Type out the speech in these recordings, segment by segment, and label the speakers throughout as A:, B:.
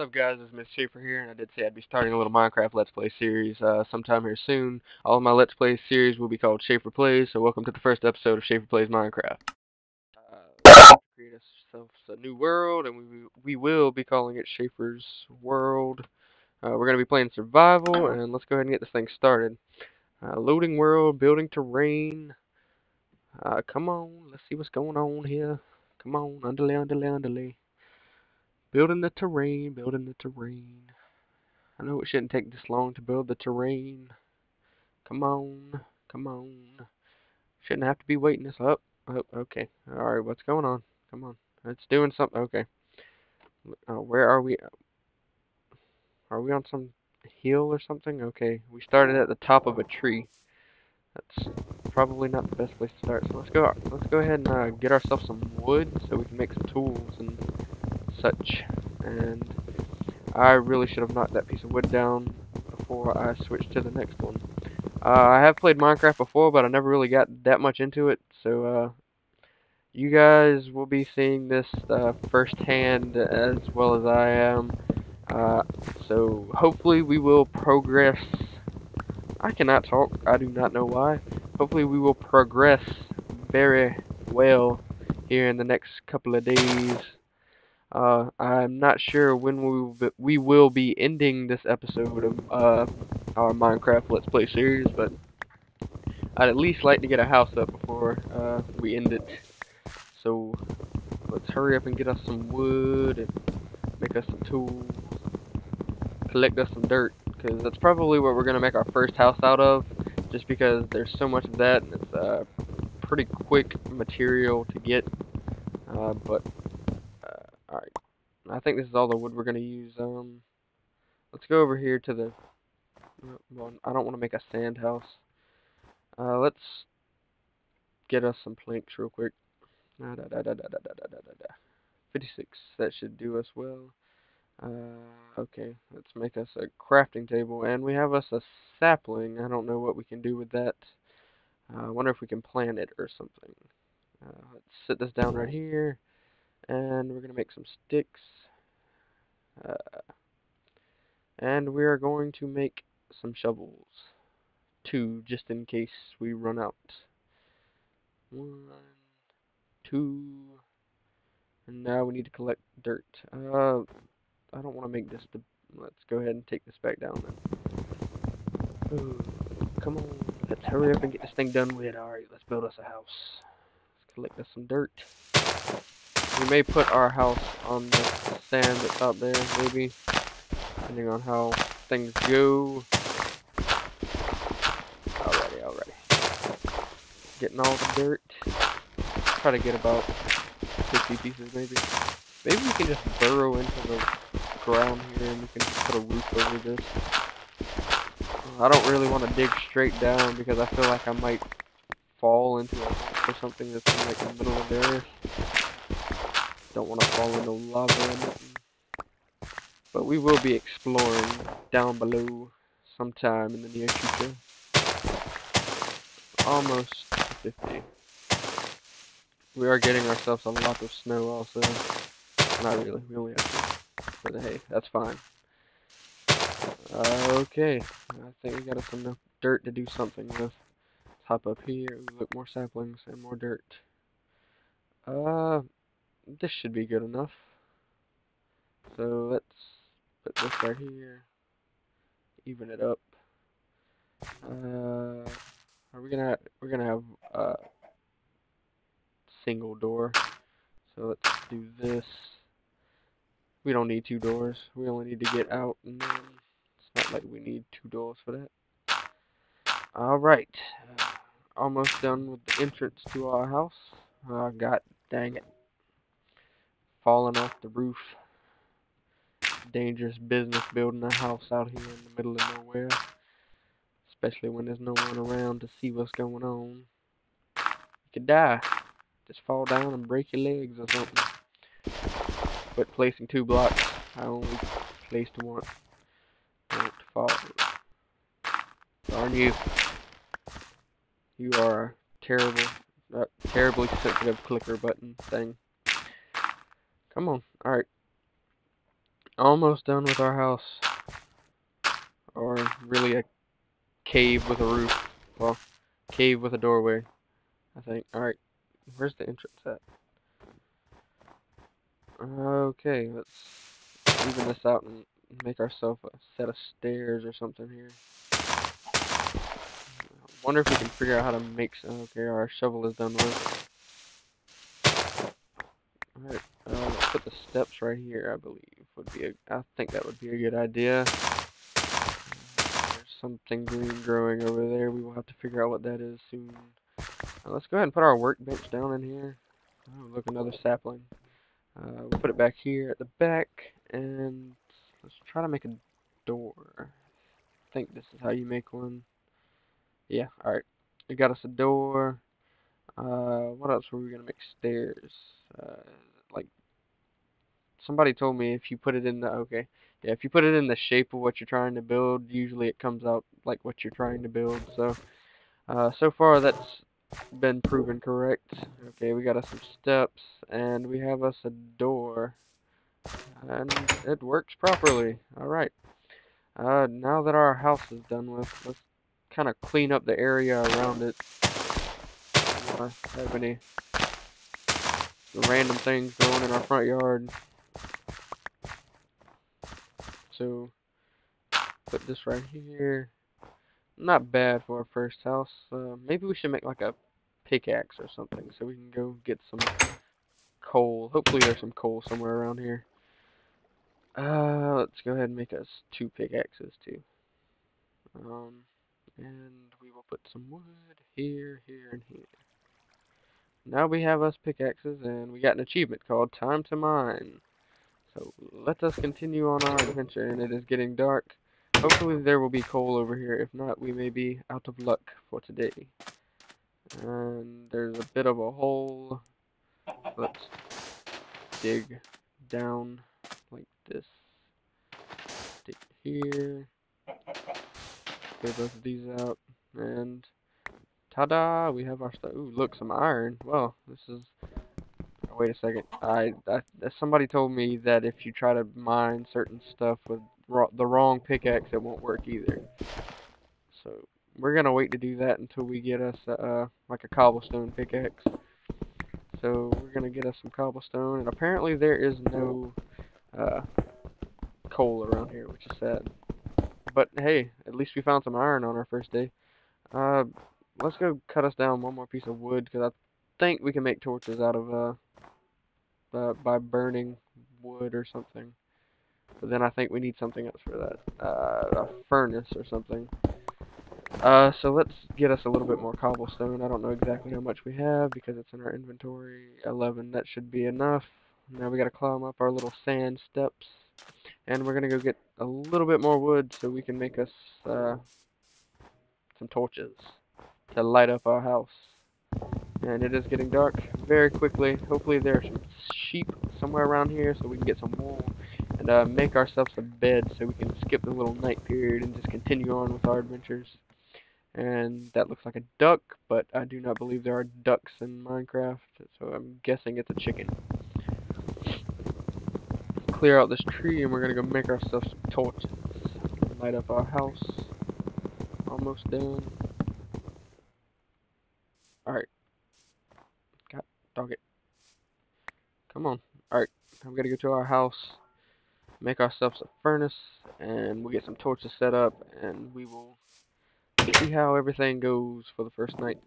A: What's up guys, it's Myth Shafer here, and I did say I'd be starting a little Minecraft Let's Play series uh, sometime here soon. All of my Let's Play series will be called Shafer Plays, so welcome to the first episode of Shafer Plays Minecraft. Uh, create ourselves a new world, and we, we will be calling it Shafer's World. Uh, we're going to be playing Survival, and let's go ahead and get this thing started. Uh, loading world, building terrain. Uh, come on, let's see what's going on here. Come on, underlay, underlay, underlay. Building the terrain, building the terrain. I know it shouldn't take this long to build the terrain. Come on, come on. Shouldn't have to be waiting this up. Oh, okay. Alright, what's going on? Come on. It's doing something. Okay. Uh, where are we? Are we on some hill or something? Okay. We started at the top of a tree. That's probably not the best place to start. So let's go. Let's go ahead and uh, get ourselves some wood so we can make some tools and such. And I really should have knocked that piece of wood down before I switched to the next one. Uh, I have played Minecraft before, but I never really got that much into it, so uh, you guys will be seeing this uh, firsthand as well as I am. Uh, so hopefully we will progress. I cannot talk. I do not know why. Hopefully we will progress very well here in the next couple of days. Uh, I'm not sure when we will be, we will be ending this episode of uh, our Minecraft Let's Play series, but I'd at least like to get a house up before uh, we end it. So let's hurry up and get us some wood and make us some tools, collect us some dirt, because that's probably what we're going to make our first house out of, just because there's so much of that, and it's a uh, pretty quick material to get, uh, but Alright. I think this is all the wood we're going to use. Um, Let's go over here to the... Well, I don't want to make a sand house. Uh, let's get us some planks real quick. Da, da, da, 56. That should do us well. Uh, okay, let's make us a crafting table. And we have us a sapling. I don't know what we can do with that. Uh, I wonder if we can plant it or something. Uh, let's set this down right here and we're going to make some sticks. Uh, and we are going to make some shovels two just in case we run out. One two and now we need to collect dirt. Uh, I don't want to make this let's go ahead and take this back down then. Ooh, come on let's hurry up and get this thing done with. Alright let's build us a house. Let's collect us some dirt we may put our house on the sand that's out there, maybe. Depending on how things go. Alrighty, alrighty. Getting all the dirt. Try to get about 50 pieces, maybe. Maybe we can just burrow into the ground here and we can put a roof over this. I don't really want to dig straight down because I feel like I might fall into a or something that's in like the middle of the earth. Don't want to fall into lava or nothing. But we will be exploring down below sometime in the near future. Almost 50. We are getting ourselves a lot of snow also. Not really, we only have two. But hey, that's fine. Uh, okay, I think we got us enough dirt to do something with. Hop up here, look more saplings and more dirt. Uh, this should be good enough. So let's put this right here, even it up. Uh, are we gonna we're gonna have a single door? So let's do this. We don't need two doors. We only need to get out, and then it's not like we need two doors for that. All right, uh, almost done with the entrance to our house. Uh, God dang it falling off the roof. Dangerous business building a house out here in the middle of nowhere. Especially when there's no one around to see what's going on. You could die. Just fall down and break your legs or something. But placing two blocks, I only placed one. Don't fall. Darn you. You are a terrible, uh, terribly sensitive clicker button thing. Come on. Alright. almost done with our house. Or really a cave with a roof. Well, cave with a doorway. I think. Alright. Where's the entrance at? Okay, let's even this out and make ourselves a set of stairs or something here. I wonder if we can figure out how to make some. Okay, our shovel is done with. Alright, let's put the steps right here, I believe. Would be a, I think that would be a good idea. There's something green growing over there. We will have to figure out what that is soon. Uh, let's go ahead and put our workbench down in here. Oh, look, another sapling. Uh, we'll put it back here at the back, and let's try to make a door. I think this is how you make one. Yeah, alright. We got us a door. Uh, what else were we going to make stairs? Uh, somebody told me if you put it in the, okay, yeah, if you put it in the shape of what you're trying to build, usually it comes out like what you're trying to build, so, uh, so far that's been proven correct. Okay, we got us some steps, and we have us a door. And it works properly. Alright. Uh, now that our house is done with, let's kind of clean up the area around it. Have any random things going in our front yard. So, put this right here. Not bad for our first house. Uh, maybe we should make like a pickaxe or something so we can go get some coal. Hopefully there's some coal somewhere around here. Uh, let's go ahead and make us two pickaxes too. Um, and we will put some wood here, here, and here. Now we have us pickaxes and we got an achievement called Time to Mine. So let us continue on our adventure and it is getting dark. Hopefully there will be coal over here. If not, we may be out of luck for today. And there's a bit of a hole. Let's dig down like this. Dig here. Clear both of these out. And ta-da! We have our stuff. Ooh, look, some iron. Well, this is... Wait a second. I, I somebody told me that if you try to mine certain stuff with the wrong pickaxe, it won't work either. So we're gonna wait to do that until we get us uh, like a cobblestone pickaxe. So we're gonna get us some cobblestone, and apparently there is no uh, coal around here, which is sad. But hey, at least we found some iron on our first day. Uh, let's go cut us down one more piece of wood, because I think we can make torches out of uh, uh, by burning wood or something. But then I think we need something else for that. Uh, a furnace or something. Uh, so let's get us a little bit more cobblestone. I don't know exactly how much we have because it's in our inventory. 11, that should be enough. Now we gotta climb up our little sand steps. And we're gonna go get a little bit more wood so we can make us, uh, some torches to light up our house. And it is getting dark very quickly. Hopefully there are some sheep somewhere around here so we can get some wool and uh, make ourselves a bed so we can skip the little night period and just continue on with our adventures. And that looks like a duck, but I do not believe there are ducks in Minecraft, so I'm guessing it's a chicken. Clear out this tree and we're gonna go make ourselves some torches. Light up our house. Almost done. Alright. God, dog it. Come on. Alright, I'm gonna go to our house, make ourselves a furnace, and we'll get some torches set up, and we will see how everything goes for the first night.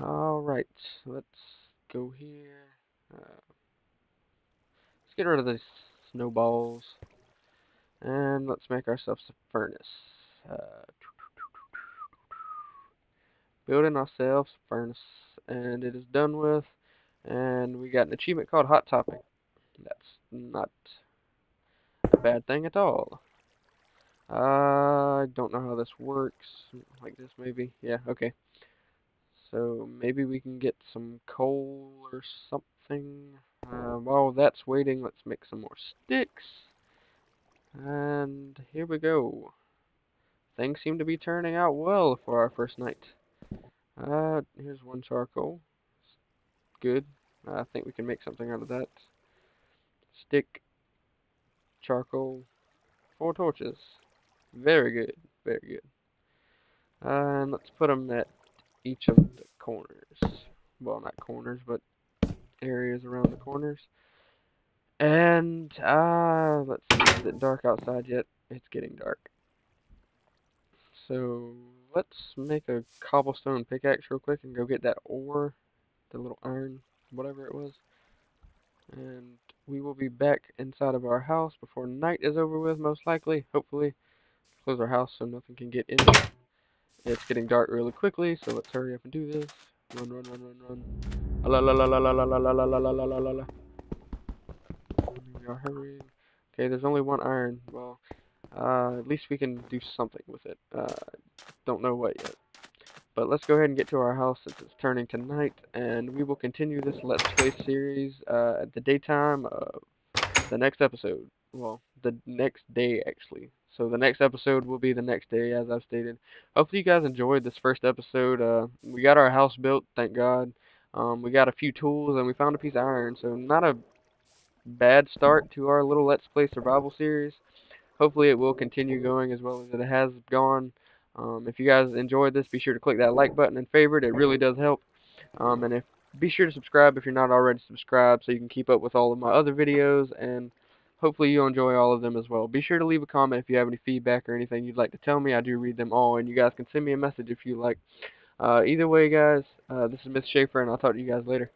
A: Alright, let's go here. Uh, let's get rid of these snowballs. And let's make ourselves a furnace. Uh, building ourselves a furnace. And it is done with. And we got an achievement called Hot Topic. That's not a bad thing at all. I don't know how this works. Like this, maybe. Yeah, okay. So maybe we can get some coal or something. Uh, while that's waiting, let's make some more sticks. And here we go. Things seem to be turning out well for our first night. Uh, here's one charcoal. Good. I think we can make something out of that. Stick charcoal, four torches. Very good, very good. and let's put them at each of the corners. Well, not corners, but areas around the corners. And, uh, let's see, is it dark outside yet? It's getting dark. So, let's make a cobblestone pickaxe real quick and go get that ore, the little iron, whatever it was. And we will be back inside of our house before night is over with, most likely, hopefully. Close our house so nothing can get in it. It's getting dark really quickly, so let's hurry up and do this. Run, run, run, run, run. La la la la la la la la la la la la la la la. We are hurrying. Okay, there's only one iron. Well, uh, at least we can do something with it. Uh, don't know what yet. But let's go ahead and get to our house since it's turning to night, and we will continue this Let's Play series uh, at the daytime of the next episode. Well, the next day, actually. So the next episode will be the next day, as I've stated. Hopefully you guys enjoyed this first episode. Uh, we got our house built, thank God. Um, we got a few tools, and we found a piece of iron. So not a bad start to our little Let's Play survival series. Hopefully it will continue going as well as it has gone. Um, if you guys enjoyed this, be sure to click that like button and favorite. It really does help. Um, and if be sure to subscribe if you're not already subscribed so you can keep up with all of my other videos and hopefully you'll enjoy all of them as well. Be sure to leave a comment if you have any feedback or anything you'd like to tell me. I do read them all and you guys can send me a message if you like. Uh, either way guys, uh, this is Myth Shafer and I'll talk to you guys later.